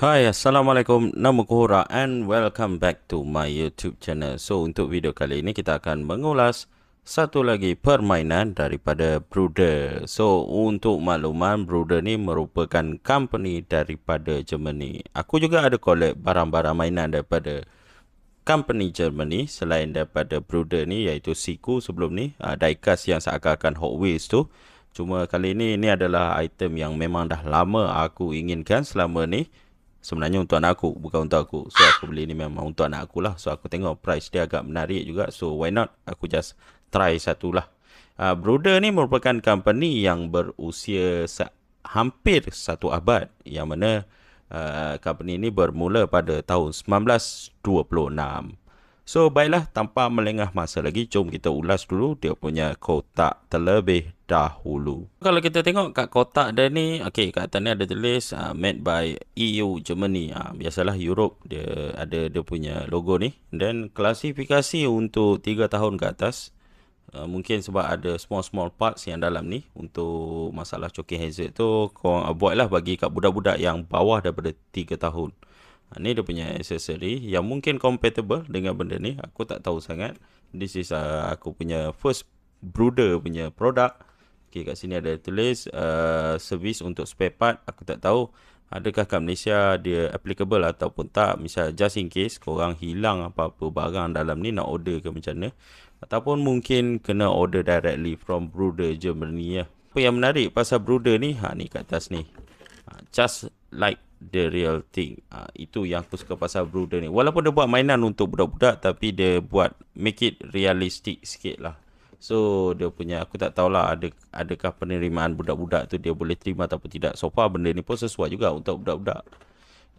Hai, Assalamualaikum. Nama Kuhura and welcome back to my YouTube channel. So, untuk video kali ini kita akan mengulas satu lagi permainan daripada Bruder. So, untuk makluman, Bruder ni merupakan company daripada Germany. Aku juga ada collect barang-barang mainan daripada company Germany selain daripada Bruder ni iaitu Siku sebelum ni. Uh, diecast yang seakan-akan Hot Wheels tu. Cuma kali ini, ini adalah item yang memang dah lama aku inginkan selama ni sebenarnya untuk anak aku bukan untuk aku. So aku beli ni memang untuk anak aku lah. So aku tengok price dia agak menarik juga. So why not? Aku just try satu lah. Uh, Bruder ni merupakan company yang berusia hampir satu abad. Yang mana uh, company ni bermula pada tahun 1926 So baiklah tanpa melengah masa lagi jom kita ulas dulu dia punya kotak terlebih dahulu. Kalau kita tengok kat kotak dia ni okey kat atas ni ada tulis uh, made by EU Germany. Uh, biasalah Europe dia ada dia punya logo ni dan klasifikasi untuk 3 tahun ke atas. Uh, mungkin sebab ada small small parts yang dalam ni untuk masalah choking hazard tu kau uh, buatlah bagi kat budak-budak yang bawah daripada 3 tahun. Ha, ni dia punya accessory yang mungkin compatible dengan benda ni. Aku tak tahu sangat. This is uh, aku punya first brooder punya produk. Okay, kat sini ada tulis uh, service untuk spare part. Aku tak tahu adakah kat Malaysia dia applicable ataupun tak. Misal just in case korang hilang apa-apa barang dalam ni nak order ke macam mana. Ataupun mungkin kena order directly from brooder Germany ya. Apa yang menarik pasal brooder ni? Ha ni kat atas ni. Ha, just like the real thing. Uh, itu yang aku suka pasal Bruder ni. Walaupun dia buat mainan untuk budak-budak tapi dia buat make it realistic sikit lah. So dia punya aku tak tahulah ada adakah penerimaan budak-budak tu dia boleh terima ataupun tidak. So far benda ni pun sesuai juga untuk budak-budak.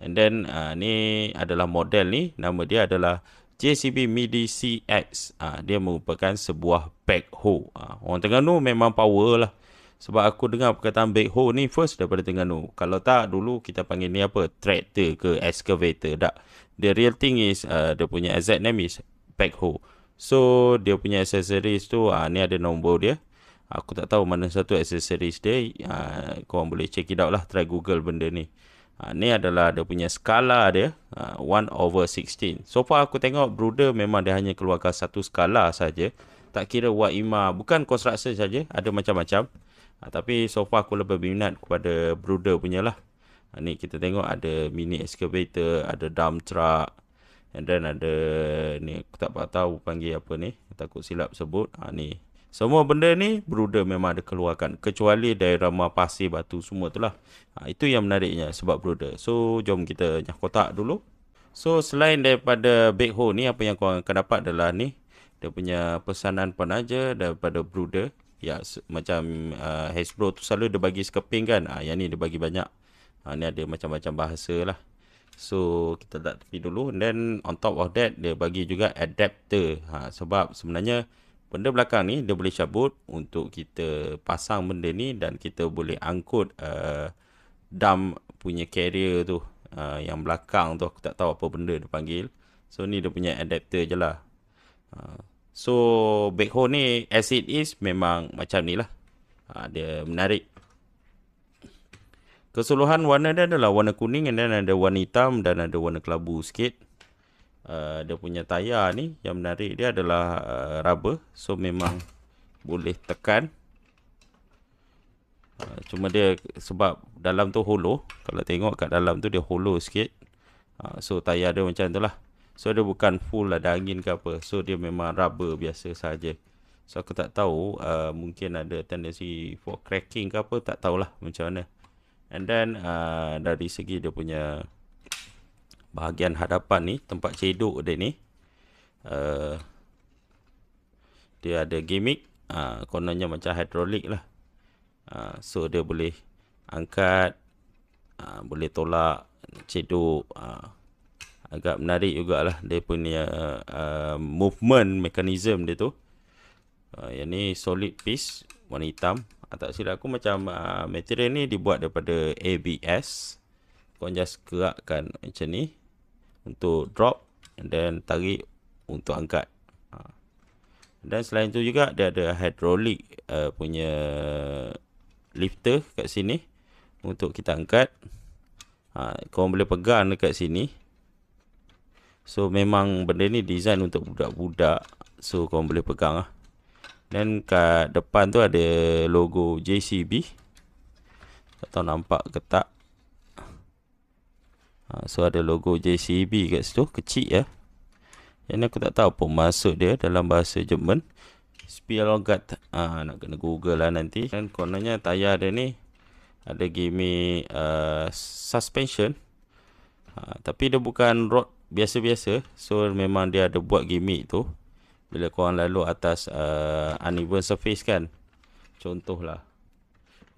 And then uh, ni adalah model ni. Nama dia adalah JCB MIDI CX. Uh, dia merupakan sebuah backhoe. Uh, orang Terengganu memang power lah. Sebab aku dengar perkataan backhoe ni first daripada Terengganu. Kalau tak dulu kita panggil ni apa? Tractor ke excavator. Tak. The real thing is uh, dia punya exact name is backhoe. So dia punya accessories tu uh, ni ada nombor dia. Aku tak tahu mana satu accessories dia. Uh, korang boleh check it out lah. Try google benda ni. Uh, ni adalah dia punya skala dia. Uh, 1 over 16. So far aku tengok Bruder memang dia hanya keluarkan satu skala saja. Tak kira what ima. Bukan construction saja. Ada macam-macam. Ha, tapi so far aku lebih minat kepada Bruder punya lah. Ha, ni kita tengok ada mini excavator, ada dump truck. And then ada ni aku tak tahu panggil apa ni. Takut silap sebut. Ha, ni. Semua benda ni Bruder memang ada keluarkan. Kecuali diorama pasir batu semua tu lah. Ha, itu yang menariknya sebab Bruder. So jom kita nyah kotak dulu. So selain daripada backhoe ni apa yang kau akan dapat adalah ni. Dia punya pesanan penaja daripada Bruder ya macam uh, Hasbro tu selalu dia bagi skeping kan? Ah yang ni dia bagi banyak. Ah ni ada macam-macam bahasa lah. So kita tak tepi dulu. And then on top of that dia bagi juga adapter. Ha, sebab sebenarnya benda belakang ni dia boleh cabut untuk kita pasang benda ni dan kita boleh angkut uh, dump punya carrier tu. Uh, yang belakang tu aku tak tahu apa benda dia panggil. So ni dia punya adapter je lah. Uh, So backhoe ni as it is memang macam ni lah. Ha, dia menarik. Keseluruhan warna dia adalah warna kuning dan ada warna hitam dan ada warna kelabu sikit. Uh, dia punya tayar ni yang menarik dia adalah uh, rubber. So memang boleh tekan. Uh, cuma dia sebab dalam tu hollow. Kalau tengok kat dalam tu dia hollow sikit. Uh, so tayar dia macam tu lah. So dia bukan full ada angin ke apa. So dia memang rubber biasa saja. So aku tak tahu uh, mungkin ada tendensi for cracking ke apa tak tahulah macam mana. And then uh, dari segi dia punya bahagian hadapan ni tempat cedok dia ni uh, dia ada gimmick uh, kononnya macam hydraulic lah. Uh, so dia boleh angkat uh, boleh tolak cedok uh, agak menarik jugalah dia punya uh, movement mechanism dia tu. Uh, yang ni solid piece warna hitam. Uh, tak silap aku macam uh, material ni dibuat daripada ABS. Kau just gerakkan macam ni untuk drop and then tarik untuk angkat. Uh. Dan selain tu juga dia ada hydraulic uh, punya lifter kat sini untuk kita angkat. ha, korang boleh pegang dekat sini so memang benda ni design untuk budak-budak. So korang boleh pegang lah. Dan kat depan tu ada logo JCB tak tahu nampak ke tak. Ha, so ada logo JCB kat situ. Kecil ya. Yang aku tak tahu apa maksud dia dalam bahasa Jerman. Spielgat ha, nak kena google lah nanti. Dan kononnya tayar dia ni ada gimmick uh, suspension. Ha, tapi dia bukan rod biasa-biasa. So memang dia ada buat gimmick tu. Bila korang lalu atas uh, uneven surface kan. Contohlah.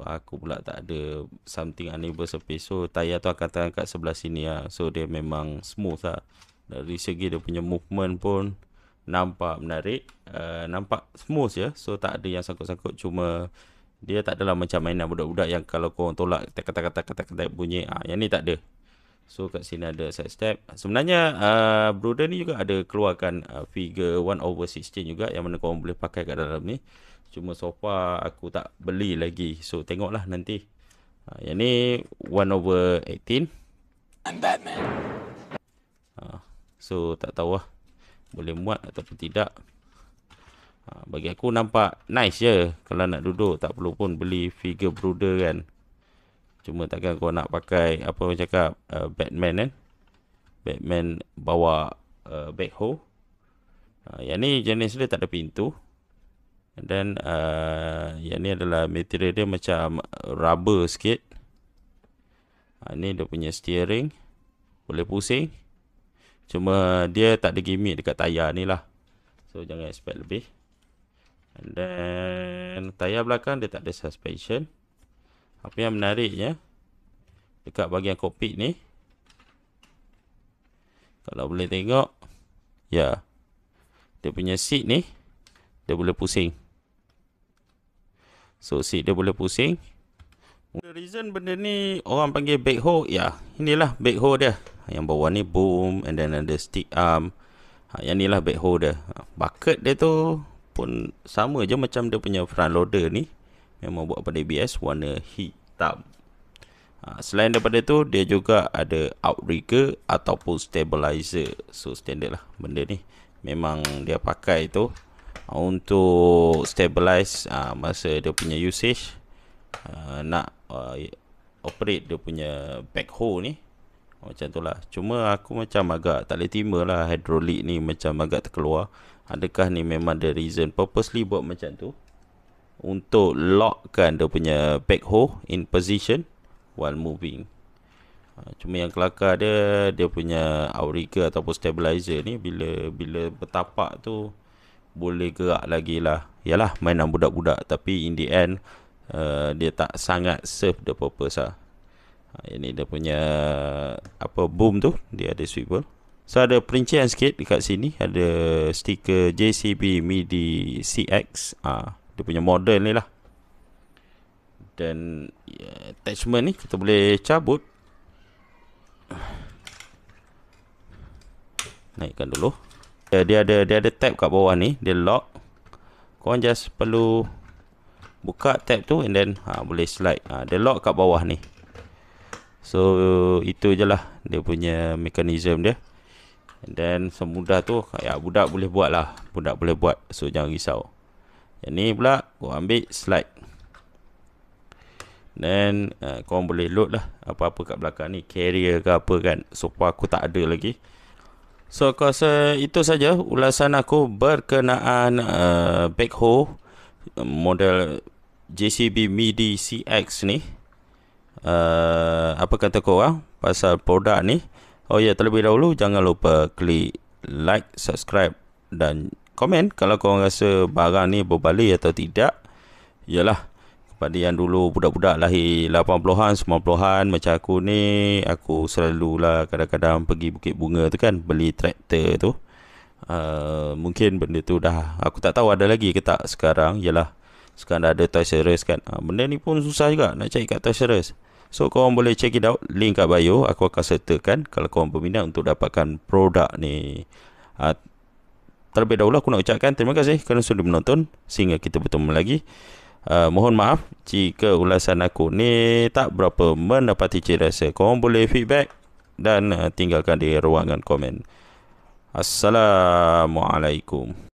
Aku pula tak ada something uneven surface. So tayar tu akan terangkat sebelah sini lah so dia memang smooth lah dari segi dia punya movement pun nampak menarik. Uh, nampak smooth je so tak ada yang sangkut-sangkut. Cuma dia tak adalah macam mainan budak-budak yang kalau kau tolak kata-kata kata-kata bunyi ah. Yang ni tak ada so kat sini ada side step sebenarnya uh, Bruder ni juga ada keluarkan uh, figure 1 over 16 juga yang mana kau boleh pakai kat dalam ni. Cuma so far aku tak beli lagi. So tengoklah nanti. Uh, yang ni 1 over 18 I'm Batman. Uh, so tak tahu lah boleh muat ataupun tidak. Ha, bagi aku nampak nice je. Kalau nak duduk tak perlu pun beli figure brooder kan cuma takkan kau nak pakai apa orang cakap uh, Batman kan Batman bawa uh, backhoe ha, yang ni jenis dia tak ada pintu dan uh, yang ni adalah material dia macam rubber sikit ha, ni dia punya steering boleh pusing Cuma dia tak ada gimmick dekat tayar ni lah. So jangan expect lebih. And then tayar belakang dia tak ada suspension. Apa yang menariknya dekat bahagian kokpit ni kalau boleh tengok ya. Dia punya seat ni dia boleh pusing. So seat dia boleh pusing. The reason benda ni orang panggil backhoe ya inilah backhoe dia. Yang bawah ni boom and then ada stick arm. Ha, yang ni lah backhoe dia. Ha, bucket dia tu pun sama je macam dia punya front loader ni memang buat pada ABS warna hitam. Ha, selain daripada tu dia juga ada outrigger ataupun stabilizer. So standard lah benda ni. Memang dia pakai tu untuk stabilize ha, masa dia punya usage. Ha, nak uh, operate dia punya backhoe ni. Macam tu lah. Cuma aku macam agak tak boleh terima lah Hidrolik ni macam agak terkeluar. Adakah ni memang the reason Purposely buat macam tu Untuk lockkan dia punya backhoe In position While moving. Ha, Cuma yang kelakar dia Dia punya outrigger ataupun stabilizer ni Bila bila bertapak tu Boleh gerak lagi lah. Yalah mainan budak-budak. Tapi in the end uh, Dia tak sangat serve the purpose lah. Ha, ini dia punya apa boom tu, dia ada swivel. So ada perincian sikit dekat sini, ada stiker JCB MIDI CX. Ah, ha, dia punya model ni lah. Dan ya, attachment ni kita boleh cabut. Naikkan dulu. Dia, dia ada dia ada tab kat bawah ni, dia lock. Kau just perlu buka tab tu and then ha, boleh slide. Ha, dia lock kat bawah ni. So itu je lah dia punya mekanisme dia And then semudah tu ya budak boleh buat lah Budak boleh buat so jangan risau Yang ni pula kau ambil slide. Then uh, kau boleh load lah apa-apa kat belakang ni. Carrier ke apa kan. So aku tak ada lagi. So aku rasa itu saja ulasan aku berkenaan uh, backhoe Model JCB MIDI CX ni. Uh, apa kata kau pasal produk ni? Oh ya yeah, terlebih dahulu jangan lupa klik like subscribe dan komen kalau kau rasa barang ni berbalik atau tidak yalah. Kepada yang dulu budak-budak lahir 80-an 90-an macam aku ni aku selalulah kadang-kadang pergi Bukit Bunga tu kan beli traktor tu. Uh, mungkin benda tu dah aku tak tahu ada lagi ke tak sekarang yalah. Sekarang dah ada Toys R Us kan. Uh, benda ni pun susah juga nak cari kat Toys R Us. So korang boleh check it out Link kat bio Aku akan sertakan Kalau korang berminat Untuk dapatkan produk ni. Uh, Terlebih dahulu aku nak ucapkan Terima kasih kerana sudah menonton Sehingga kita bertemu lagi Uh, mohon maaf jika ulasan aku ni tak berapa menepati ciri rasa. Korang boleh feedback dan uh, tinggalkan di ruangan komen. Assalamualaikum.